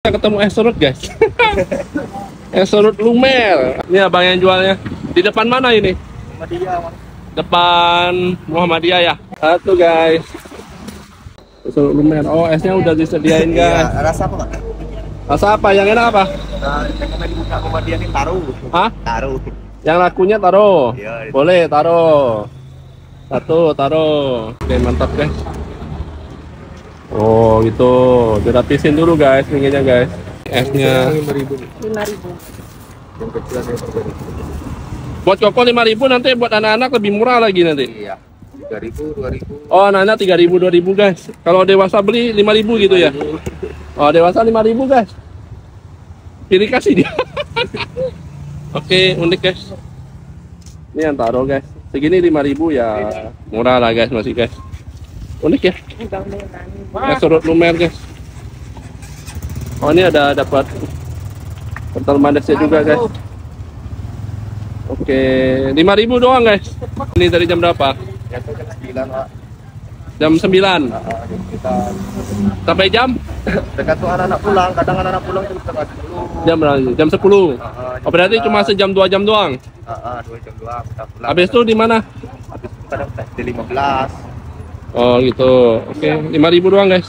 Kita ketemu es serut guys. es serut lumer. Ini abang yang jualnya. Di depan mana ini? Depan Muhammadiyah ya. Satu guys. Es serut lumer. Oh esnya udah disediain guys. Iya, rasa apa, Pak? Rasa apa? Yang enak apa? Nah, rekomend buka Muhammadiyah ini taruh. Hah? Taruh. Yang lakunya taruh. Iya. Boleh taruh. Satu taruh. Oke mantap guys. Oh gitu. Dirapisin dulu guys pinggirnya guys. Esnya. lima ribu. lima ribu Yang kecilan yang berbeda. Buat koko 5000 nanti buat anak-anak lebih murah lagi nanti. Iya. Tiga ribu, dua ribu. Oh, anak-anak 3000 2000 guys. Kalau dewasa beli 5000 gitu ya. Oh, dewasa 5000 guys. Pilih kasih dia. Oke, unik guys. Ini yang taruh guys. Segini 5000 ya murah lah guys masih guys. Unik ya. bangunan Es serut lumer guys. Oh ini ada dapat kental manisnya juga guys. Oke, 5000 doang guys. Ini dari jam berapa? Jam sembilan, Pak. Jam 9 Nah, kita sampai jam dekat tuh anak-anak pulang. Kadang anak-anak pulang jam setengah sepuluh. jam berapa? Jam 10. Ah, Oh, berarti cuma sejam dua jam doang. Ah, ah, dua jam dua kita pulang. Habis itu di mana? Habis itu kadang di lima belas. Oh gitu. Oke, 5000 doang guys.